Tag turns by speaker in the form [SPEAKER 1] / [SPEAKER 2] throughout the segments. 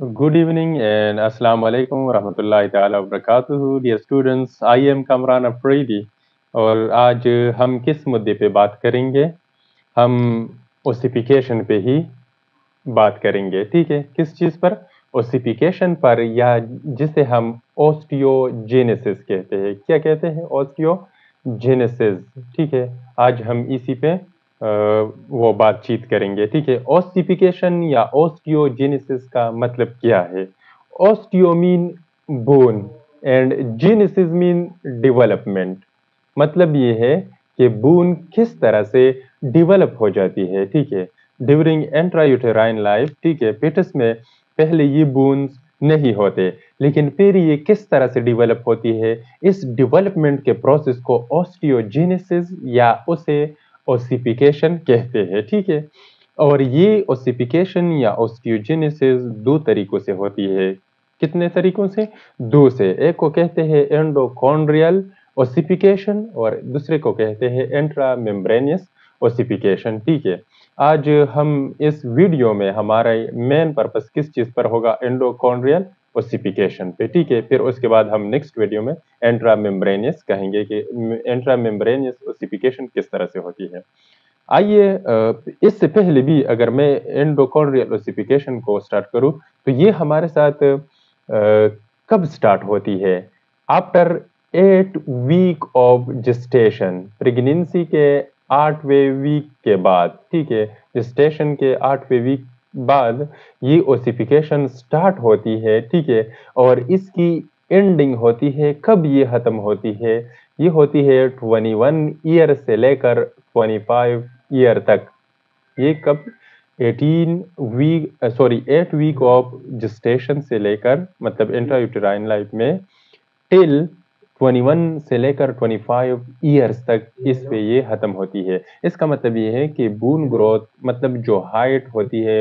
[SPEAKER 1] Good evening and Assalamu alaikum warahmatullahi ta'ala wabarakatuh. Dear students, I am Kamran Afridi और आज हम किस मुद्दे पे बात करेंगे? हम ओसिफिकेशन पे ही बात करेंगे ठीक है? किस चीज़ पर? ओसिफिकेशन पर या जिसे हम ओस्टियोजेनेसिस कहते हैं। क्या कहते हैं? ओस्टियोजेनेसिस ठीक है? आज हम इसी पे वो बातचीत करेंगे, ठीक है? ऑस्टिफिकेशन या ऑस्टियोजेनेसिस का मतलब क्या है? Osteo mean bone and genesis mean development मतलब ये है कि बोन किस तरह से डेवलप हो जाती है, ठीक है? ड्यूरिंग एंट्रायूटेराइन लाइफ ठीक है? पेटस में पहले ये बोन्स नहीं होते, लेकिन फिर ये किस तरह से डेवलप होती है? इस डेवलपमेंट के प्रोसेस को ऑस्टियोजेनेसिस या उसे ओसिफिकेशन कहते हैं, ठीक है? और ये ओसिफिकेशन या ऑस्टियोजेनेसिस दो तरीकों से होती है। कितने तरीकों से? दो से। एक को कहते हैं एंडोकॉन्ड्रियल ओसिफिकेशन और दूसरे को कहते हैं एंट्रा मेम्ब्रेनियस ओसिफिकेशन ठीक है? आज हम इस वीडियो में हमारा मेन पर्पस किस चीज़ पर होगा? एंडोकॉन्ड्रियल ओसिफिकेशन पे, ठीक है? फिर उसके बाद हम नेक्स्ट वीडियो में एंट्रा मेम्ब्रेनियस कहेंगे कि एंट्रा मेम्ब्रेनियस ओसिफिकेशन किस तरह से होती है। आइए इससे पहले भी अगर मैं एंडोकॉन्ड्रियल ओसिफिकेशन को स्टार्ट करूँ तो ये हमारे साथ कब स्टार्ट होती है? After eight week of gestation pregnancy के आठवें वीक के बाद, ठीक है? जिस्टेशन के आठवें वीक बाद ये ओसिफिकेशन स्टार्ट होती है, ठीक है? और इसकी एंडिंग होती है, कब ये ख़त्म होती है? ये होती है 21 ईयर से लेकर 25 ईयर तक। ये कब? 18 week sorry 8 week of gestation से लेकर मतलब इंट्रायूटराइन लाइफ में टिल 21 से लेकर 25 ईयर्स तक इस पे ये ख़त्म होती है। इसका मतलब ये है कि बून ग्रोथ मतलब जो हाइट होती है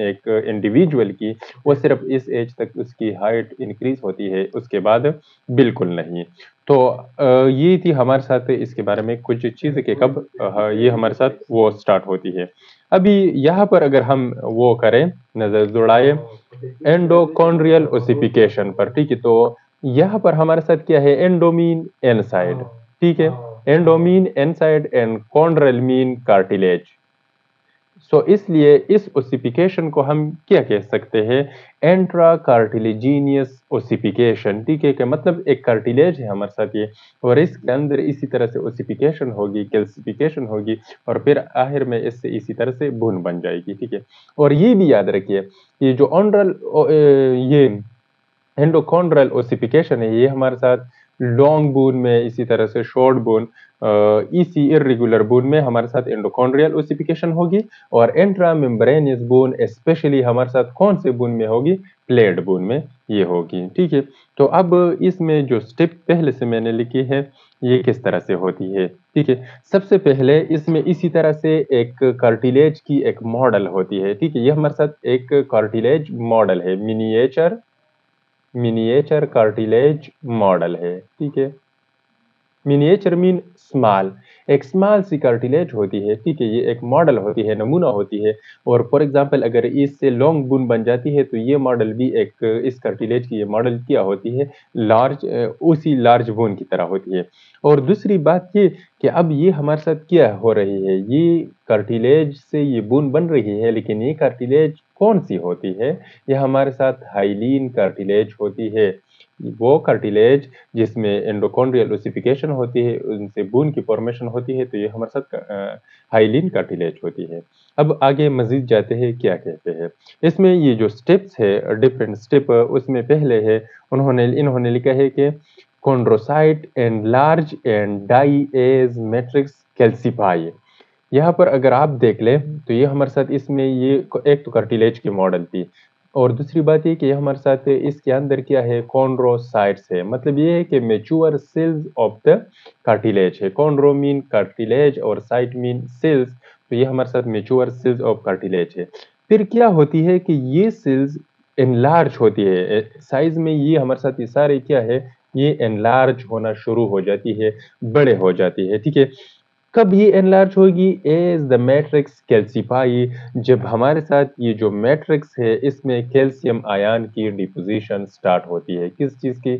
[SPEAKER 1] एक इंडिविजुअल की वो सिर्फ़ इस एज तक उसकी हाइट इंक्रीज होती है उसके बाद बिल्कुल नहीं। तो ये थी हमारे साथ इसके बारे में कुछ चीज़ के कब ये हमारे साथ वो स्टार्ट होती है। अभी यहाँ पर अगर हम वो करें नज़र जुड़ाए एंडोकॉन्ड्रियल ओसिफिकेशन पर ठीक है? तो यहाँ पर हमारे साथ क्या है? एंडोमीन एनसाइड ठीक है? Endo mean inside and chondral mean cartilage so इसलिए इस ओसिफिकेशन को हम क्या कह सकते हैं? एंट्रा कार्टिलेजीनियस ओसिफिकेशन ठीक है मतलब एक कार्टिलेज है हमारे साथ ये। और इसके अंदर इसी तरह से ओसिफिकेशन होगी कैल्सिफिकेशन होगी और फिर आखिर में इससे इसी तरह से भून बन जाएगी। ठीक है? और ये भी याद रखिए ये जो ऑनरल ये एंडोकॉन्ड्रल ओसिफिकेशन है, ये हमारे साथ लॉन्ग बोन में, इसी तरह से शॉर्ट बोन इसी इरेगुलर बोन में हमारे साथ एंडोकॉन्ड्रियल ओसिफिकेशन होगी और एंट्रा मेम्ब्रेनियस बोन स्पेशली हमारे साथ कौन से बोन में होगी? प्लेड बोन में ये होगी, ठीक है? तो अब इसमें जो स्टेप पहले से मैंने लिखी है, ये किस तरह से होती है, ठीक है? सबसे पहले इसमें इसी तरह से एक कार्टिलेज की एक मॉडल होती है, ठीक है? ये हमारे साथ एक कार्टिलेज मॉडल है मिनिएचर मिनिएचर कार्टिलेज मॉडल है ठीक है? मिनिएचर मीन स्मॉल एक स्मॉल सी कार्टिलेज होती है, ठीक है, ये एक मॉडल होती है, नमूना होती है। और फॉर एग्जांपल अगर इससे लॉन्ग बुन बन जाती है तो ये मॉडल भी एक, इस कार्टिलेज की ये मॉडल क्या होती है? लार्ज उसी लार्ज बोन की तरह होती है। और दूसरी बात ये कि अब ये हमारे साथ क्या हो रही है? ये कार्टिलेज से ये बोन बन रही है, लेकिन ये कार्टिलेज कौन सी होती है? ये हमारे साथ हाइलिन कार्टिलेज होती है। वो कार्टिलेज जिसमें एंडोकॉन्ड्रियल ओसिफिकेशन होती है, उनसे बून की फॉर्मेशन होती है तो ये हमारे साथ हाइलिन कार्टिलेज होती है। अब आगे मजीद जाते हैं, क्या कहते हैं। इसमें ये जो स्टेप्स है डिफरेंट स्टेप उसमें पहले है, उन्होंने, इन्होंने लिखा है कि chondrocyte and large and die as matrix calcify यहाँ पर अगर आप देख लें तो ये हमारे साथ इसमें ये एक तो कार्टिलेज की मॉडल थी। और दूसरी बात ये कि हमारे साथ इसके अंदर क्या है कॉन्ड्रोसाइट्स है। मतलब ये है कि mature cells of the cartilage है। कॉन्ड्रो मीन कार्टिलेज और साइट मीन सेल्स तो ये हमारे साथ मेच्योर सेल्स ऑफ़ कार्टिलेज है। फिर क्या होती है कि ये सेल्स एनलार्ज होती है। साइज़ में ये हमारे साथ ये सारे क्या है, ये एनलार्ज होना शुरू हो जाती है, बड़े हो जाती है। ठीक है? कब ये एनलार्ज होगी एज द मैट्रिक्स कैल्सीफाई जब हमारे साथ ये जो मैट्रिक्स है, इसमें कैल्शियम आयन की डिपोजिशन स्टार्ट होती है। किस चीज़ की?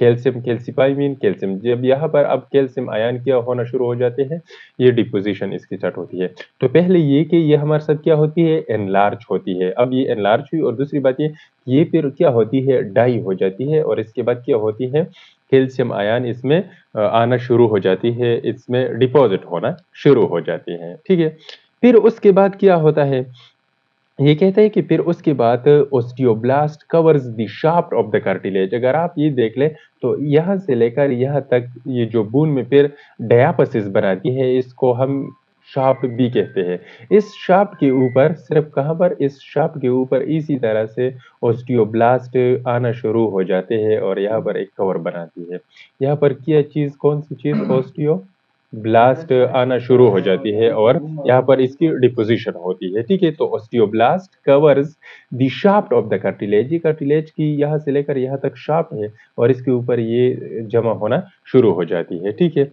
[SPEAKER 1] कैल्शियम कैल्सीफाई मीन कैल्शियम जब यहाँ पर अब कैल्शियम आयन क्या होना शुरू हो जाते हैं, ये डिपोजिशन इसकी स्टार्ट होती है। तो पहले ये कि ये हमारे साथ क्या होती है? एनलार्ज होती है। अब ये एनलार्ज हुई और दूसरी बात ये ये फिर क्या होती है? डाई हो जाती है और इसके बाद क्या होती है? कैल्शियम आयन इसमें आना शुरू हो जाती है, इसमें डिपॉजिट होना शुरू हो जाती है, ठीक है? फिर उसके बाद क्या होता है? ये कहता है कि फिर उसके बाद osteoblast covers the shaft of the cartilage अगर आप ये देख ले तो यहाँ से लेकर यहाँ तक ये जो बून में फिर डायापसिस बनाती है, इसको हम शाफ्ट भी कहते हैं। इस शाफ्ट के ऊपर, सिर्फ़ कहाँ पर? इस शाफ्ट के ऊपर इसी तरह से ओस्टियोब्लास्ट आना शुरू हो जाते हैं और यहाँ पर एक कवर बनाती है। यहाँ पर क्या चीज़, कौन सी चीज़? ओस्टियो ब्लास्ट आना शुरू हो जाती है और यहाँ पर इसकी डिपोजिशन होती है। ठीक है तो osteoblast covers the shaft of the cartilage ये कार्टिलेज की यहाँ से लेकर यहाँ तक शाफ्ट है और इसके ऊपर ये जमा होना शुरू हो जाती है। ठीक है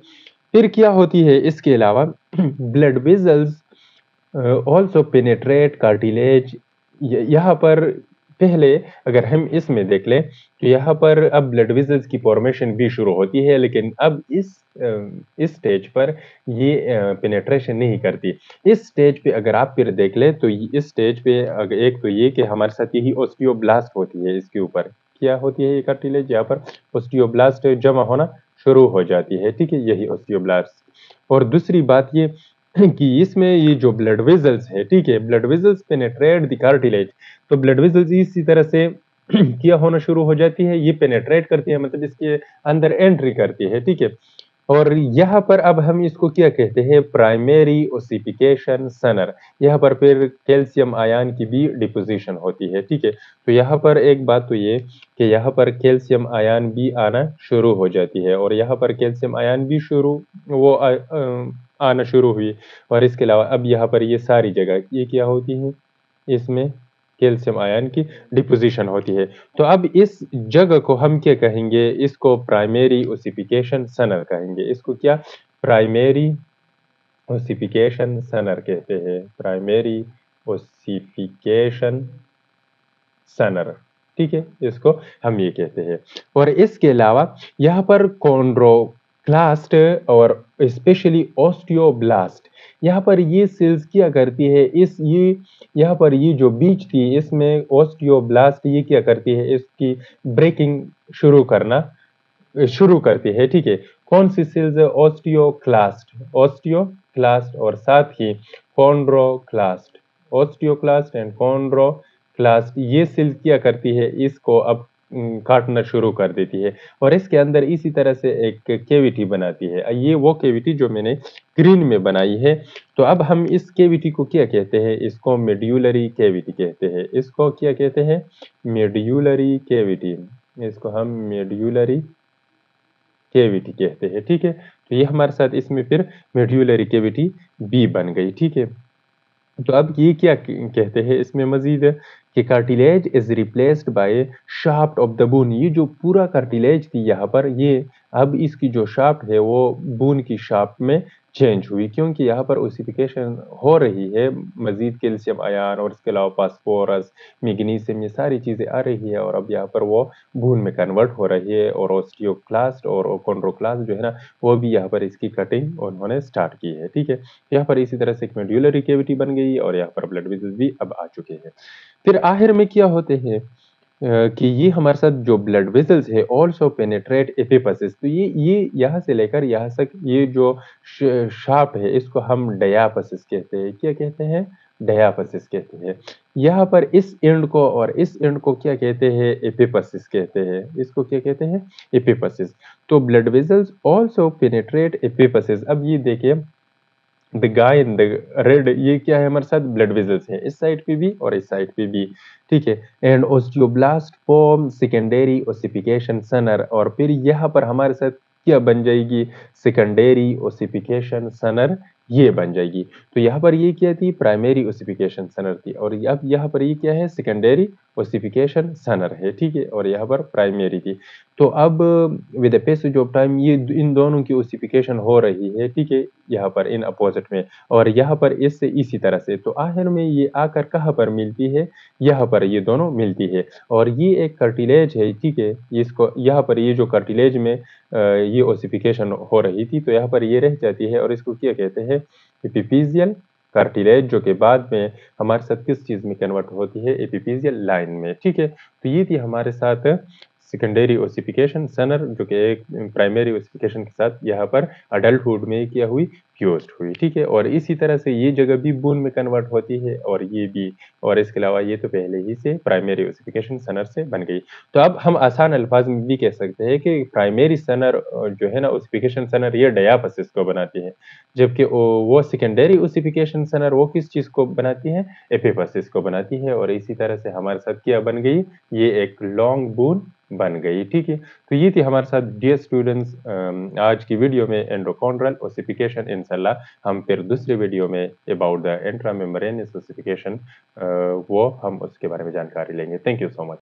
[SPEAKER 1] फिर क्या होती है? इसके अलावा blood vessels also penetrate cartilage यहाँ पर पहले अगर हम इसमें देख लें तो यहाँ पर अब ब्लड वेजल्स की फॉर्मेशन भी शुरू होती है, लेकिन अब इस इस स्टेज पर ये पेनेट्रेशन नहीं करती। इस स्टेज पे अगर आप फिर देख लें तो इस स्टेज पे अगर एक तो ये कि हमारे साथ यही ऑस्टियोब्लास्ट होती है, इसके ऊपर। क्या होती है ये कार्टिलेज यहाँ पर ऑस्टियोब्लास्ट जमा होना शुरू हो जाती है। ठीक है, यही ऑस्टियोब्लास्ट और दूसरी बात ये कि इसमें ये जो ब्लड वेजल्स है, ठीक है blood vessels penetrate the cartilage तो ब्लड वेजल्स इसी तरह से किया होना शुरू हो जाती है, ये पेनेट्रेट करती है मतलब इसके अंदर एंट्री करती है, ठीक है। और यहाँ पर अब हम इसको क्या कहते हैं? प्राइमरी ओसिफिकेशन सनर यहाँ पर फिर कैल्शियम आयन की भी डिपोजिशन होती है ठीक है? तो यहाँ पर एक बात तो ये कि यहाँ पर कैल्शियम आयन भी आना शुरू हो जाती है और यहाँ पर कैल्शियम आयन भी शुरू वो आ, आ, आना शुरू हुई। और इसके अलावा अब यहाँ पर ये सारी जगह ये क्या होती है? इसमें कैल्शियम आयन की डिपोजिशन होती है। तो अब इस जगह को हम क्या कहेंगे? इसको प्राइमरी ओसिफिकेशन सनर कहेंगे। इसको क्या? प्राइमरी ओसिफिकेशन सनर कहते हैं। प्राइमरी ओसिफिकेशन सनर ठीक है? इसको हम ये कहते हैं। और इसके अलावा यहाँ पर कॉन्ड्रोक्लास्ट और स्पेशली ऑस्टियोब्लास्ट यहाँ पर ये सेल्स क्या करती है? इस ये, यहाँ पर ये जो बीच थी, इसमें ऑस्टियोब्लास्ट ये क्या करती है? इसकी ब्रेकिंग शुरू करना, शुरू करती है, ठीक है? कौन सी सेल्स है? ऑस्टियोक्लास्ट ऑस्टियोक्लास्ट और साथ ही कॉन्ड्रोक्लास्ट ऑस्टियोक्लास्ट एंड कॉन्ड्रोक्लास्ट ये सेल्स क्या करती है? इसको अब काटना शुरू कर देती है और इसके अंदर इसी तरह से एक केविटी बनाती है। ये वो केविटी जो मैंने ग्रीन में बनाई है। तो अब हम इस केविटी को क्या कहते हैं? इसको मेड्यूलरी केविटी कहते हैं। इसको क्या कहते हैं? मेड्यूलरी केविटी इसको हम मेड्यूलरी केविटी कहते हैं, ठीक है? तो ये हमारे साथ इसमें फिर मेड्यूलरी केविटी बी बन गई, ठीक है? तो अब ये क्या कहते हैं इसमें मजीद कि cartilage is replaced by shaft of the bone ये जो पूरा कार्टिलेज थी यहाँ पर, ये अब इसकी जो शाफ्ट है वो बोन की शाफ्ट में चेंज हुई, क्योंकि यहाँ पर ओसिफिकेशन हो रही है। मजीद कैल्शियम आयान और इसके अलावा पासफोरस मिग्नीशियम ये सारी चीज़ें आ रही है और अब यहाँ पर वो भून में कन्वर्ट हो रही है और ऑस्टियोक्लास्ट और कॉन्ड्रोक्लास्ट जो है ना, वो भी यहाँ पर इसकी कटिंग उन्होंने स्टार्ट की है, ठीक है? यहाँ पर इसी तरह से एक मेड्यूलरी केविटी बन गई और यहाँ पर ब्लड वेजल्स भी अब आ चुके हैं। फिर आखिर में क्या होते हैं? कि ये हमारे साथ जो ब्लड वेसल्स है ऑल्सो पेनेट्रेट एपिपसिस तो ये ये यहाँ से लेकर यहाँ तक ये जो शार्प है, इसको हम डयापसिस कहते हैं। क्या कहते हैं? डयापसिस कहते हैं। यहाँ पर इस एंड को और इस एंड को क्या कहते हैं? एपिपसिस कहते हैं। इसको क्या कहते हैं? एपिपसिस तो blood vessels also penetrate epiphysis अब ये देखिए the guy in the red ये क्या है हमारे साथ? ब्लड वेजल्स है। इस साइड पे भी और इस साइड पे भी। ठीक है? And osteoblast form secondary ossification centre और फिर यहाँ पर हमारे साथ क्या बन जाएगी? सेकेंडरी ओसिफिकेशन सनर ये बन जाएगी। तो यहाँ पर ये क्या थी? प्राइमरी ओसिफिकेशन सनर थी। और अब यहाँ पर ये क्या है? सेकेंडरी ओसिफिकेशन सनर है, ठीक है? और यहाँ पर प्राइमरी थी। तो अब विद पेसेज ऑफ़ टाइम ये इन दोनों की ओसिफिकेशन हो रही है, ठीक है? यहाँ पर इन अपोजिट में। और यहाँ पर इससे इसी तरह से। तो आखिर में ये आकर कहाँ पर मिलती है? यहाँ पर ये दोनों मिलती है। और ये एक कर्टिलेज है, ठीक है? इसको, यहाँ पर ये जो कर्टिलेज में ये ओसिफिकेशन हो रही थी तो यहाँ पर ये रह जाती है। और इसको क्या कहते हैं? एपिपीजियल कार्टिलेज, जो कि बाद में हमारे साथ किस चीज़ में कन्वर्ट होती है? एपिपीजियल लाइन में। ठीक है? तो ये थी हमारे साथ सेकेंडरी ओसिफिकेशन सनर जो कि एक प्राइमरी ओसिफिकेशन के साथ यहाँ पर अडल्टहुड में क्या हुई फ्यूज्ड हुई, ठीक है? और इसी तरह से ये जगह भी बून में कन्वर्ट होती है और ये भी, और इसके अलावा ये तो पहले ही से प्राइमरी ओसिफिकेशन सनर से बन गई। तो अब हम आसान अल्फाज में भी कह सकते हैं कि प्राइमरी सनर जो है ना ओसिफिकेशन सनर ये डयापसिस को बनाती है। जबकि वो सेकेंडरी ओसिफिकेशन सनर वो किस चीज़ को बनाती है? एपिपसिस को बनाती है और इसी तरह से हमारे साथ क्या बन गई? ये एक लॉन्ग बून बन गई, ठीक है? तो ये थी हमारे साथ डियर स्टूडेंट्स आज की वीडियो में एंड्रोकॉन्ड्रल ओसिफिकेशन इंशाल्लाह हम फिर दूसरे वीडियो में about the intra membranous ossification वो हम उसके बारे में जानकारी लेंगे। Thank you so much